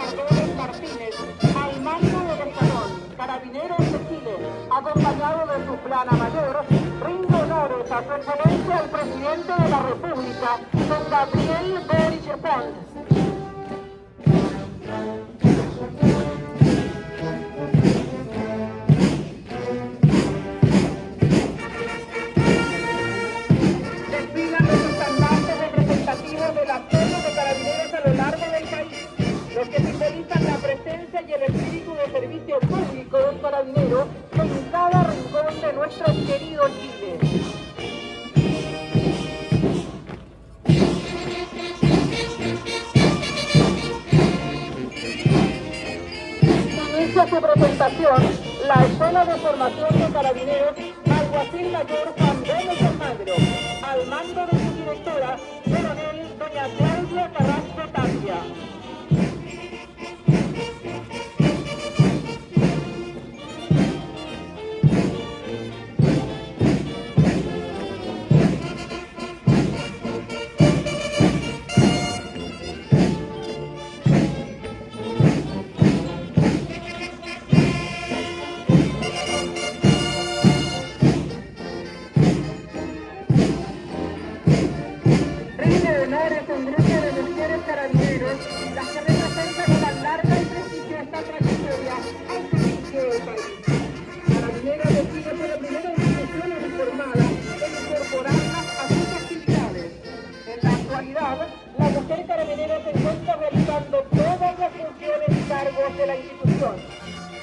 Mardones Martínez, al mando del Carabineros de Chile, acompañado de su plana mayor, rinde honores a su excelencia el presidente de la República, don Gabriel Boric Pont. En cada rincón de nuestro querido Chile. Inicia su presentación la Escuela de Formación de Carabineros Alguacil Mayor Juan Gómez Almagro, al mando de su directora, coronel doña Claudia Carrasco Tapia.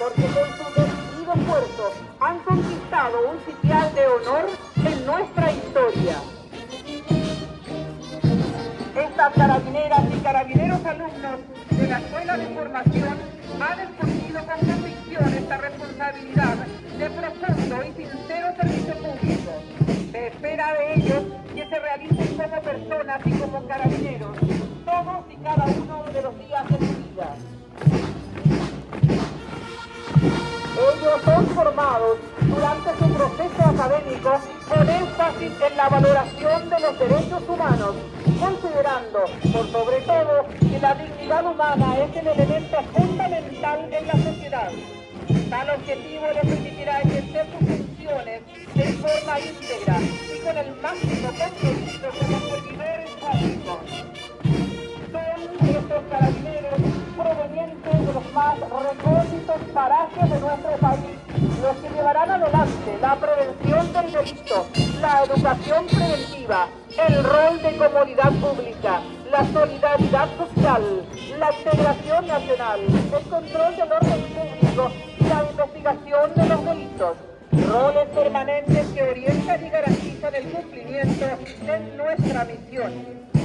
Porque con su decidido esfuerzo han conquistado un sitial de honor en nuestra historia. Estas carabineras y carabineros alumnos de la Escuela de Formación han escogido con convicción esta responsabilidad de profundo y sincero servicio público. Se espera de ellos que se realicen como personas y como carabineros, todos y cada uno de los días de su énfasis en la valoración de los derechos humanos, considerando, por sobre todo, que la dignidad humana es el elemento fundamental en la sociedad. Tal objetivo les permitirá ejercer sus funciones de forma íntegra y con el máximo compromiso como servidores públicos son estos carabineros provenientes de los más recónditos parajes de nuestro país, los que llevarán adelante la prevención del delito, la educación preventiva, el rol de comodidad pública, la solidaridad social, la integración nacional, el control del orden público y la investigación de los delitos. Roles permanentes que orientan y garantizan el cumplimiento de nuestra misión.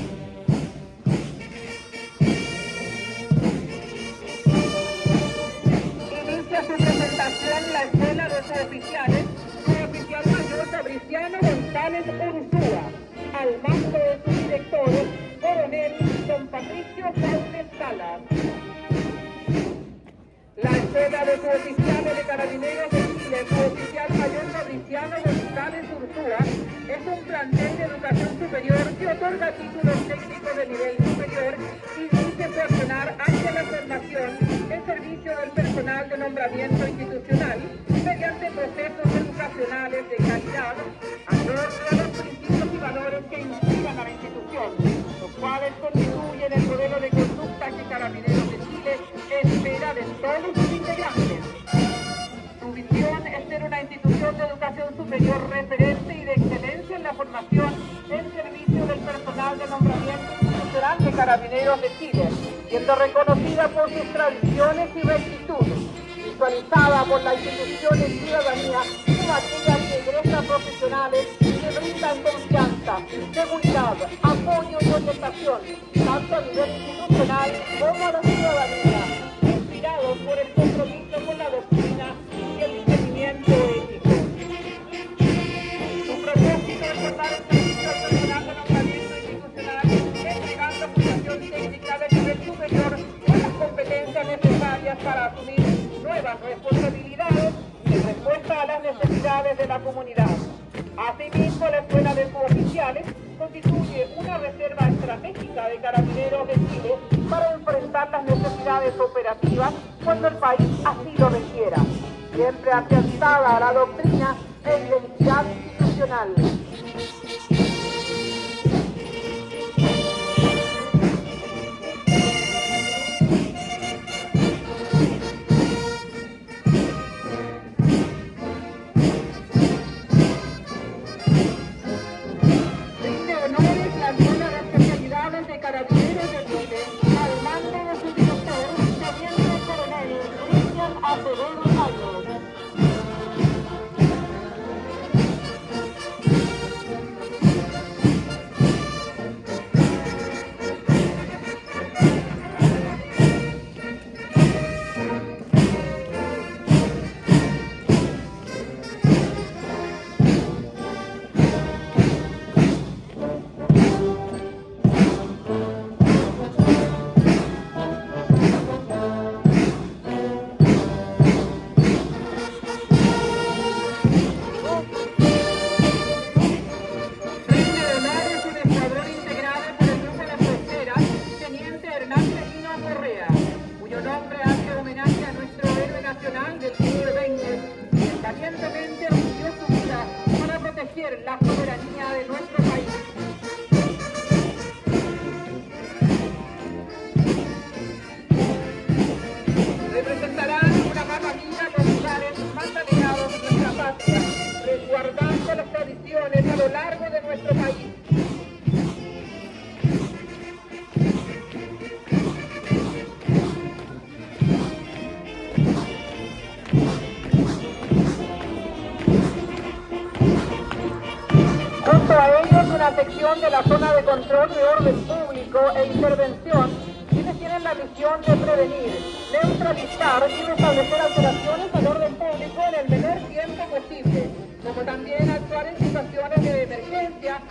Inicia su presentación la escuela de suboficiales con oficial mayor Fabriciano González Ursúa, al mando de su director, coronel don Patricio Sánchez Salas. La escuela de suboficiales de carabineros de Chile, suboficial mayor Fabriciano González Ursúa, es un plantel de educación superior que otorga títulos técnicos de nivel superior y su accionar hacia la formación del personal de nombramiento institucional mediante procesos educacionales de calidad a los principios y valores que inspiran a la institución, los cuales constituyen el modelo de conducta que Carabineros de Chile espera de todos sus integrantes. Su visión es ser una institución de educación superior referente y de excelencia en la formación en servicio del personal de nombramiento institucional de Carabineros de Chile, siendo reconocida por sus tradiciones y rectitudes, visualizada por la institución en ciudadanía como aquellas que egresan profesionales que brindan confianza, seguridad, apoyo y orientación, tanto a nivel institucional como a la ciudadanía, inspirados por el necesidades de la comunidad. Asimismo, la Escuela de Suboficiales, con constituye una reserva estratégica de carabineros de Chile para enfrentar las necesidades operativas cuando el país así lo requiera, siempre afianzada a la doctrina e identidad institucional. La soberanía de nuestro control de orden público e intervención quienes tienen la misión de prevenir, neutralizar y restablecer alteraciones al orden público en el menor tiempo posible, como también actuar en situaciones de emergencia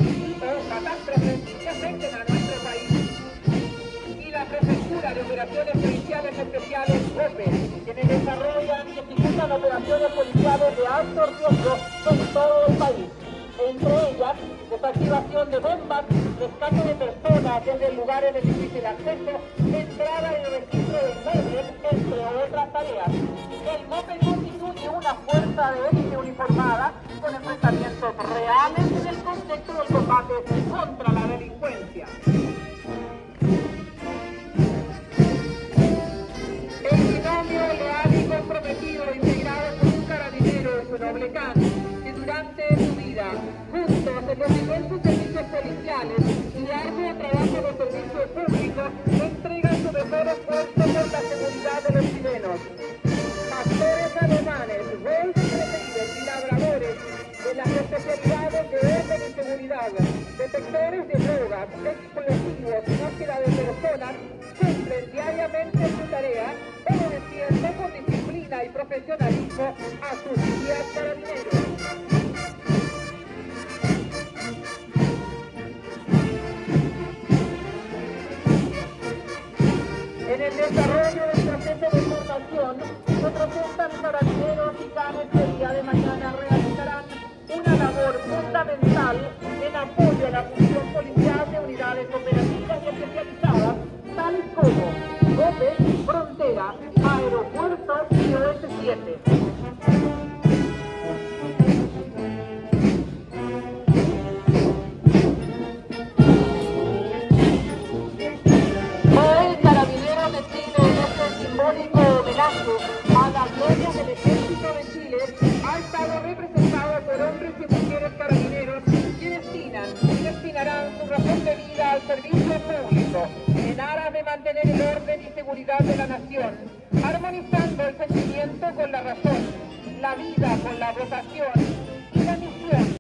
o catástrofes que afecten a nuestro país. Y la Prefectura de Operaciones Policiales Especiales, OPE, quienes desarrollan y ejecutan operaciones policiales de alto riesgo en todo el país entre ellas desactivación de bombas, rescate de personas desde lugares de difícil acceso, entrada y registro de inmuebles, entre otras tareas. El MOPE constituye una fuerza de élite uniformada con enfrentamientos reales en el contexto del combate contra la delincuencia. Vida juntos en los diversos servicios policiales y arduo trabajo de servicio público entregan su mejor esfuerzo por la seguridad de los chilenos. Pastores alemanes, reyes y labradores de las especialidades de orden y seguridad, detectores de drogas, explosivos búsqueda de personas, cumplen diariamente su tarea, obedeciendo con disciplina y profesionalismo a sus guías carabineros. Desarrollo del proceso de formación, presentan carabineros y canes que el día de mañana realizarán una labor fundamental en apoyo a la función policial de unidades operativas y especializadas, tales como GOPE, Frontera, Aeropuertos y OS-7. Mantener el orden y seguridad de la nación, armonizando el sentimiento con la razón, la vida con la vocación y la misión